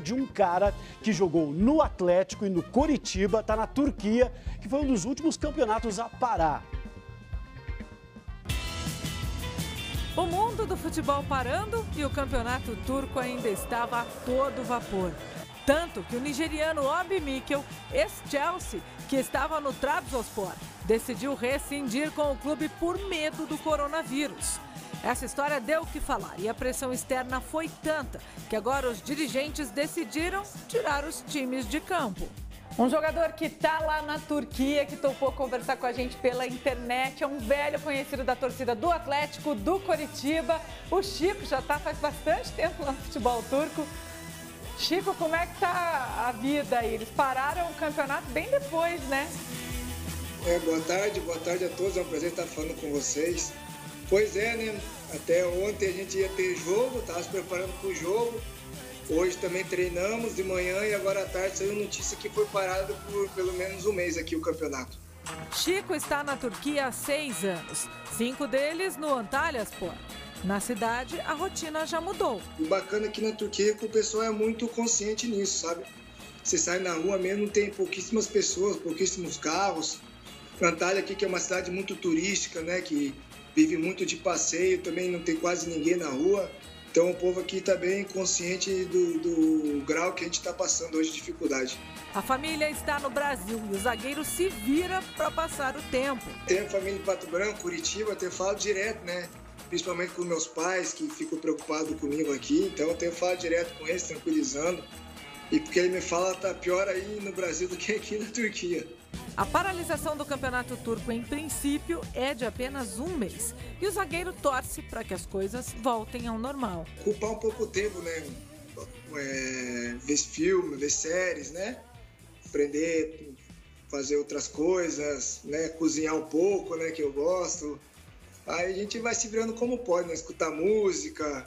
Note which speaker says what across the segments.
Speaker 1: de um cara que jogou no Atlético e no Coritiba, está na Turquia, que foi um dos últimos campeonatos a parar.
Speaker 2: O mundo do futebol parando e o campeonato turco ainda estava a todo vapor. Tanto que o nigeriano Obi Mikel, ex-Chelsea, que estava no Trabzonspor, decidiu rescindir com o clube por medo do coronavírus. Essa história deu o que falar e a pressão externa foi tanta que agora os dirigentes decidiram tirar os times de campo. Um jogador que está lá na Turquia, que topou conversar com a gente pela internet, é um velho conhecido da torcida do Atlético, do Coritiba. O Chico já está faz bastante tempo lá no futebol turco. Chico, como é que tá a vida aí? Eles pararam o campeonato bem depois, né?
Speaker 3: É, boa tarde, boa tarde a todos. É um prazer estar falando com vocês. Pois é, né? Até ontem a gente ia ter jogo, estava se preparando para o jogo. Hoje também treinamos de manhã e agora à tarde saiu notícia que foi parado por pelo menos um mês aqui o campeonato.
Speaker 2: Chico está na Turquia há seis anos, cinco deles no Antalyaspor. Na cidade, a rotina já mudou.
Speaker 3: O bacana aqui na Turquia é que o pessoal é muito consciente nisso, sabe? Você sai na rua mesmo, tem pouquíssimas pessoas, pouquíssimos carros. Antalya aqui, que é uma cidade muito turística, né? Que vive muito de passeio, também não tem quase ninguém na rua. Então o povo aqui está bem consciente do, do grau que a gente está passando hoje de dificuldade.
Speaker 2: A família está no Brasil e o zagueiro se vira para passar o tempo.
Speaker 3: Tenho família em Pato Branco, Curitiba, tenho falado direto, né? principalmente com meus pais, que ficam preocupados comigo aqui. Então eu tenho falado direto com eles, tranquilizando. E porque ele me fala, tá pior aí no Brasil do que aqui na Turquia.
Speaker 2: A paralisação do campeonato turco, em princípio, é de apenas um mês. E o zagueiro torce para que as coisas voltem ao normal.
Speaker 3: Culpar um pouco o tempo, né? É, ver filme, ver séries, né? Aprender, fazer outras coisas, né? Cozinhar um pouco, né? Que eu gosto. Aí a gente vai se virando como pode, né? Escutar música.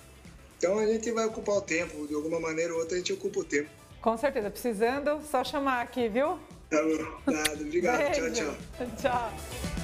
Speaker 3: Então a gente vai ocupar o tempo, de alguma maneira ou outra a gente ocupa o tempo.
Speaker 2: Com certeza, precisando, só chamar aqui, viu?
Speaker 3: Tá bom, nada, obrigado, tchau, tchau.
Speaker 2: Tchau.